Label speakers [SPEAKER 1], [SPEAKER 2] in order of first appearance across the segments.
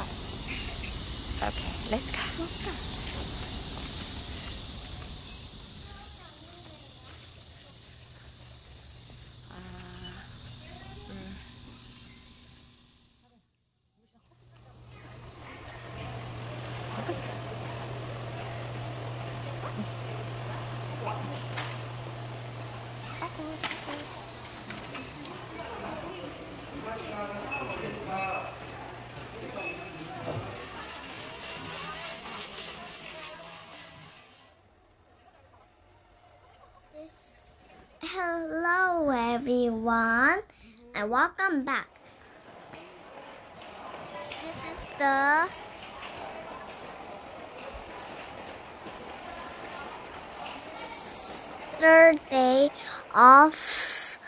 [SPEAKER 1] Okay, let's go. Let's go.
[SPEAKER 2] Hello, everyone, and welcome back. This is the third day of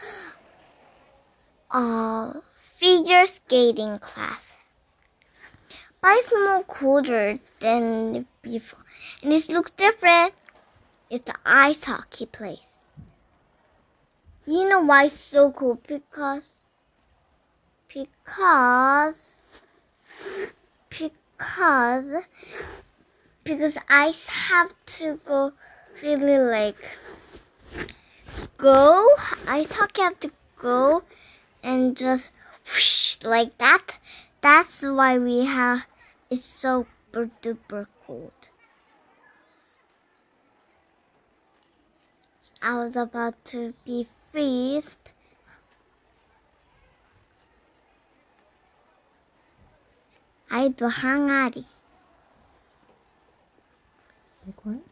[SPEAKER 2] uh, figure skating class. But it's more colder than before, and it looks different. It's the ice hockey place. You know why it's so cool? Because, because, because, because I have to go really like go. Ice hockey have to go and just whoosh, like that. That's why we have. It's so duper cold. I was about to be feast ay duhang ari. Like what?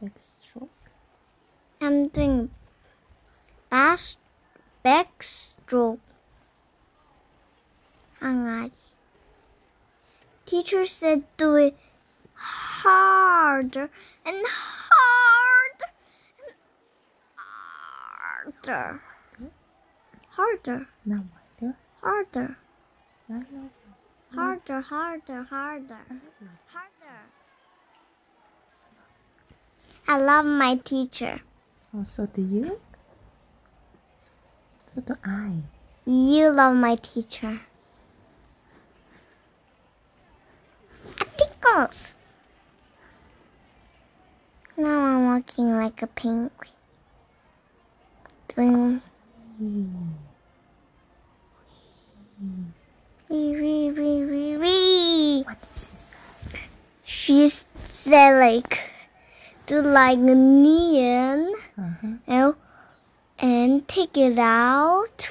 [SPEAKER 1] Like stroke?
[SPEAKER 2] I'm doing back, back stroke. Hangari. Teacher said do it harder and harder. Harder. Harder,
[SPEAKER 1] Now wider.
[SPEAKER 2] harder, harder, harder, harder, harder. I love my teacher.
[SPEAKER 1] Oh, so do you? So do I.
[SPEAKER 2] You love my teacher. Tickles. Now I'm walking like a penguin. Doing wee wee wee wee wee.
[SPEAKER 1] What did she say?
[SPEAKER 2] She said like do like a neon
[SPEAKER 1] Uh-huh.
[SPEAKER 2] and, and take it out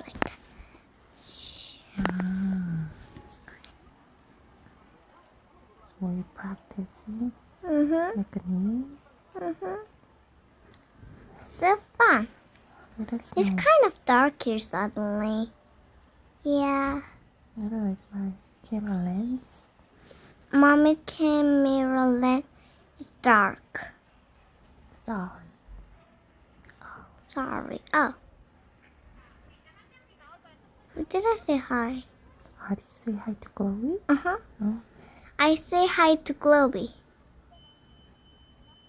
[SPEAKER 2] like that.
[SPEAKER 1] So were you practicing?
[SPEAKER 2] Mhm.
[SPEAKER 1] Like a knee?
[SPEAKER 2] Mhm. So fun.
[SPEAKER 1] Let us
[SPEAKER 2] It's kind of dark here suddenly. Yeah.
[SPEAKER 1] I don't know, it's my camera lens.
[SPEAKER 2] Mommy camera lens is dark.
[SPEAKER 1] Sorry. Oh.
[SPEAKER 2] Sorry. Oh. Did I say hi?
[SPEAKER 1] How did you say hi to Chloe?
[SPEAKER 2] Uh huh.
[SPEAKER 1] No.
[SPEAKER 2] I say hi to Globy.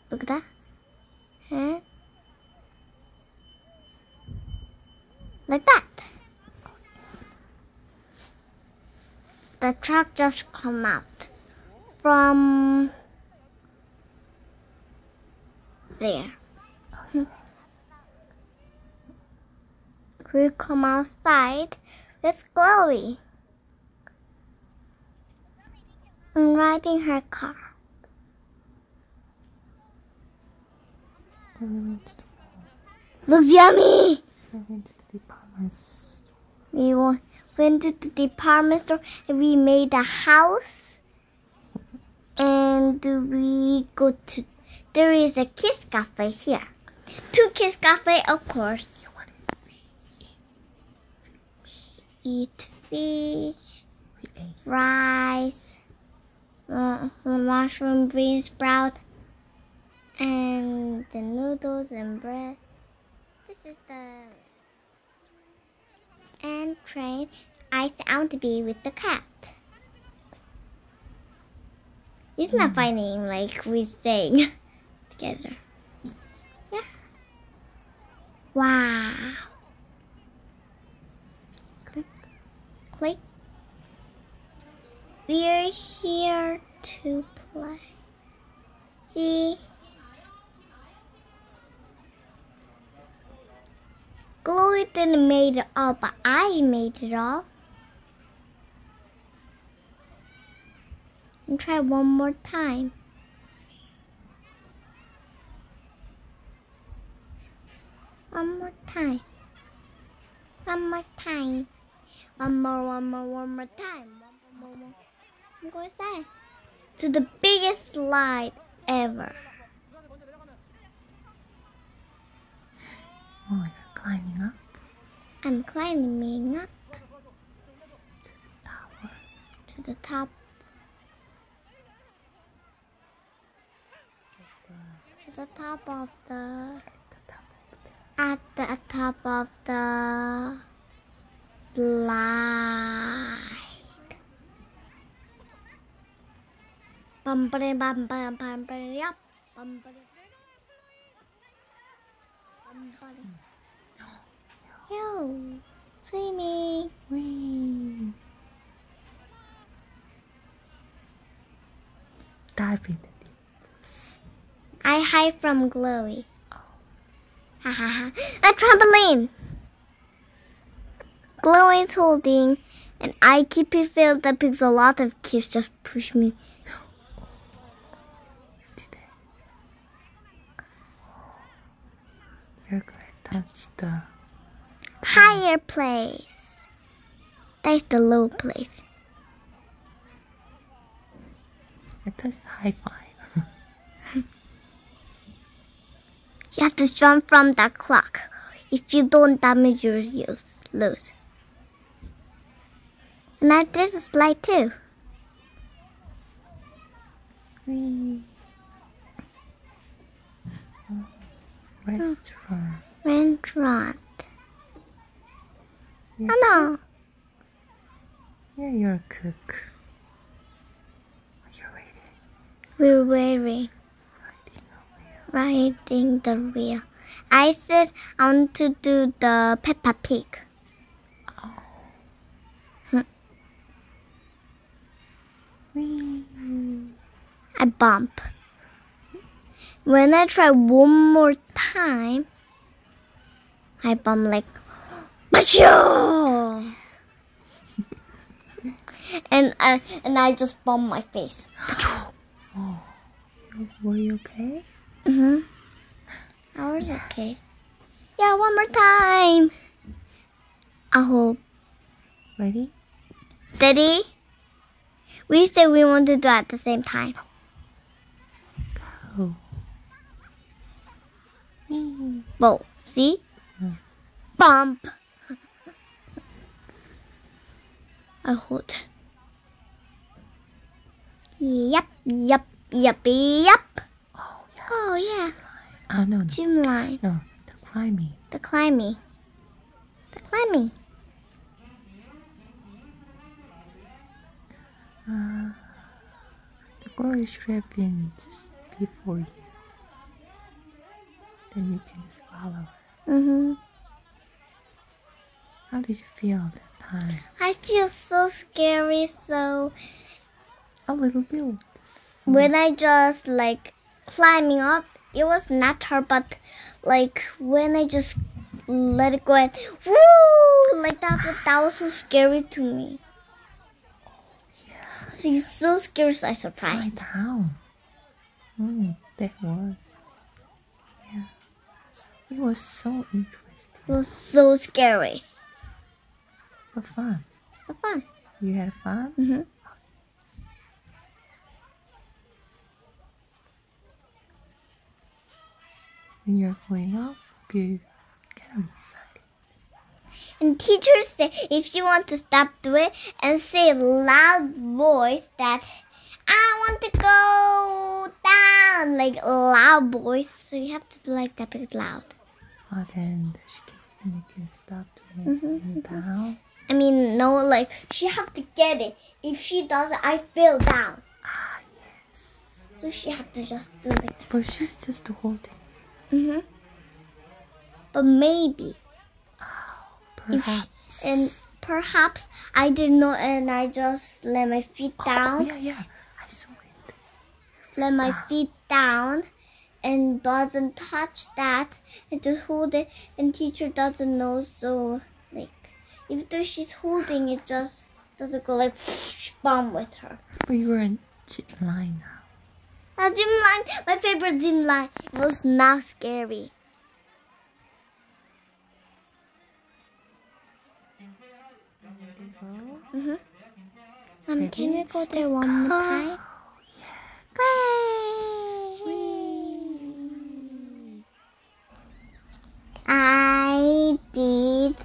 [SPEAKER 2] Look at that. Huh? Like that. The truck just come out from there. We come outside with Chloe. I'm riding her car.
[SPEAKER 1] Then we went to the
[SPEAKER 2] Looks yummy.
[SPEAKER 1] we went
[SPEAKER 2] went to the department store and we made a house. And we go to. There is a kids cafe here. Two kids cafe, of course. Eat fish, rice, uh, mushroom, bean sprout, and the noodles and bread. This is the and train. I to be with the cat. Isn't that hmm. funny? Like we sing together. Yeah. Wow.
[SPEAKER 1] Click.
[SPEAKER 2] Click. We're here to play. See? Chloe didn't make it all, but I made it all. And try one more time. One more time. One more time. One more, one more, one more time. One more, one more. I'm going to say to the biggest slide ever.
[SPEAKER 1] Oh, you're climbing up?
[SPEAKER 2] I'm climbing up
[SPEAKER 1] the tower.
[SPEAKER 2] to the top, to the top of the,
[SPEAKER 1] At the top of the
[SPEAKER 2] the top of the slide. Bum bum bum bum bum bum Yo, swimming.
[SPEAKER 1] Whee! Dive in the deep.
[SPEAKER 2] I hide from Glowy. Ha ha ha. A trampoline. Glowy's holding, and I keep it filled up because a lot of kids just push me.
[SPEAKER 1] You're gonna touch the
[SPEAKER 2] Higher place. That's the low place.
[SPEAKER 1] Touched the high five.
[SPEAKER 2] You have to jump from the clock. If you don't, that means you lose. And now there's a slide too.
[SPEAKER 1] Whee! Restaurant.
[SPEAKER 2] Restaurant. Oh no.
[SPEAKER 1] yeah, you're a cook. You're waiting.
[SPEAKER 2] We're wearing
[SPEAKER 1] Riding a wheel.
[SPEAKER 2] riding the wheel. I said I want to do the Peppa Pig. Oh.
[SPEAKER 1] Whee!
[SPEAKER 2] I bump. When I try one more time, I bump like, Achoo! and I and I just bump my face.
[SPEAKER 1] Oh, were you okay?
[SPEAKER 2] Mhm. I was okay. Yeah, one more time. I hope.
[SPEAKER 1] Ready?
[SPEAKER 2] Steady. We said we want to do at the same time.
[SPEAKER 1] Go. Whee!
[SPEAKER 2] Whoa, see?
[SPEAKER 1] Mm.
[SPEAKER 2] Bump. I hold. Yep, yep, yep, yep.
[SPEAKER 1] Oh, yeah.
[SPEAKER 2] Oh, yeah.
[SPEAKER 1] Oh, no, no.
[SPEAKER 2] Gym line.
[SPEAKER 1] No, the climbing.
[SPEAKER 2] The climbing. The climbing.
[SPEAKER 1] Uh, the should have been just before you. Then you can just follow.
[SPEAKER 2] Mm-hmm.
[SPEAKER 1] How did you feel that time?
[SPEAKER 2] I feel so scary, so
[SPEAKER 1] A little bit.
[SPEAKER 2] when I just like climbing up, it was not hard, but like when I just let it go and woo, like that, that was so scary to me.
[SPEAKER 1] Yeah.
[SPEAKER 2] So it's so scary, so I
[SPEAKER 1] Fly
[SPEAKER 2] surprised.
[SPEAKER 1] down. Mm, that was. Yeah. It was so interesting.
[SPEAKER 2] It was so scary,
[SPEAKER 1] But fun.
[SPEAKER 2] but fun.
[SPEAKER 1] You had fun?
[SPEAKER 2] hmm
[SPEAKER 1] When you're going up, you get excited.
[SPEAKER 2] And teachers say if you want to stop doing it and say loud voice that I want to go down, like loud voice. So you have to do like that because loud.
[SPEAKER 1] Oh, then she can just make you stop doing
[SPEAKER 2] Mhm,
[SPEAKER 1] it down.
[SPEAKER 2] I mean, no, like she have to get it. If she doesn't, I fell down.
[SPEAKER 1] Ah, yes.
[SPEAKER 2] So she have to just do like that.
[SPEAKER 1] But she's just holding.
[SPEAKER 2] hmm But maybe Oh,
[SPEAKER 1] Perhaps.
[SPEAKER 2] and perhaps I didn't know and I just let my feet
[SPEAKER 1] Oh,
[SPEAKER 2] down.
[SPEAKER 1] yeah, yeah. I saw it.
[SPEAKER 2] let my
[SPEAKER 1] Ah.
[SPEAKER 2] feet down and doesn't touch that and just hold it and teacher doesn't know so even though she's holding it just doesn't go like bomb with her.
[SPEAKER 1] But you were in zip line now.
[SPEAKER 2] A gym line, my favorite gym line. It was not scary. Mm-hmm. Um, can we go there one more time? I did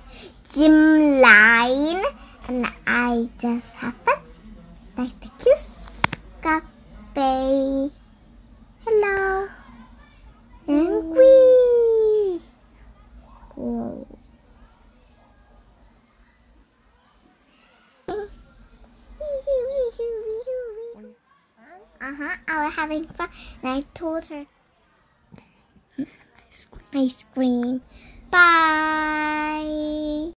[SPEAKER 2] gym line and I just have fun. Nice to kiss. Cafe. Hello. And we. Whoa. Uh huh. I was having fun, and I told her
[SPEAKER 1] Ice cream.
[SPEAKER 2] ice cream. Bye.